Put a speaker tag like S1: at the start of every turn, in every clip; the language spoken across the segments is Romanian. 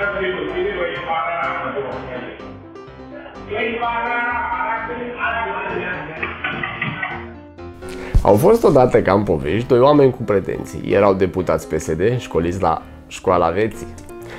S1: Nu te rușine, vă e banana, mă, România. E banana,
S2: Au fost odată ca în povești doi oameni cu pretenții. Erau deputați PSD, școliți la școala veții.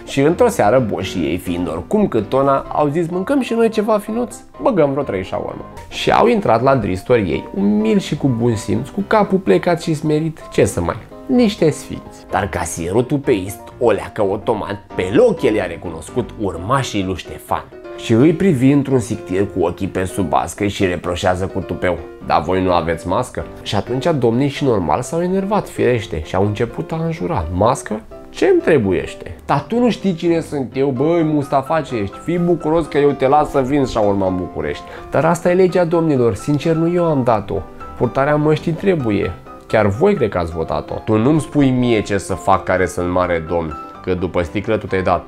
S2: Și într-o seară, boșii ei fiind oricum cât tona, au zis mâncăm și noi ceva finuț, băgăm vreo trei șaormă. Și au intrat la dristori ei, umil și cu bun simț, cu capul plecat și smerit, ce să mai, niște sfinți. Dar casierul tupeist, o leacă automat, pe loc el i-a recunoscut urmașii lui Ștefan și îi privi într-un sictir cu ochii pe sub bască și reproșează cu tupeu. Dar voi nu aveți mască? Și atunci domnii și normal s-au enervat, firește, și au început a înjura. Mască? ce îmi trebuiește? Dar tu nu știi cine sunt eu, băi, Mustafa ce ești, fii bucuros că eu te las să vin și urma în București. Dar asta e legea domnilor, sincer nu eu am dat-o. Purtarea măștii trebuie. Chiar voi cred că ați votat-o. Tu nu-mi spui mie ce să fac care sunt mare domn, că după sticlă tu te-ai dat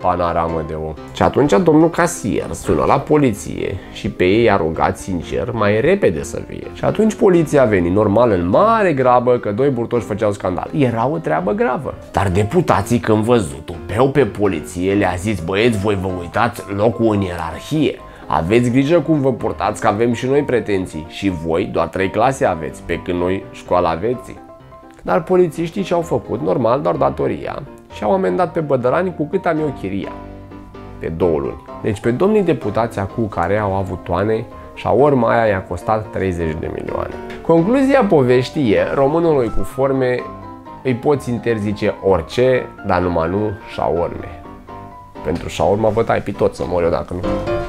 S2: panaramă de om. Și atunci domnul casier sună la poliție și pe ei a rugat sincer mai repede să vie. Și atunci poliția a venit normal în mare grabă că doi burtoși făceau scandal. Era o treabă gravă. Dar deputații când văzut peu pe poliție le-a zis băieți voi vă uitați locul în ierarhie. Aveți grijă cum vă purtați că avem și noi pretenții și voi doar trei clase aveți, pe când noi școala aveți. Dar polițiștii ce-au făcut, normal, doar datoria și au amendat pe bădărani cu cât am eu chiria. Pe două luni. Deci pe domnii deputați acum care au avut toane, urma aia i-a costat 30 de milioane. Concluzia poveștii e, românului cu forme îi poți interzice orice, dar numai nu șaorme. Pentru șaurma vă tai pe tot să mor eu dacă nu.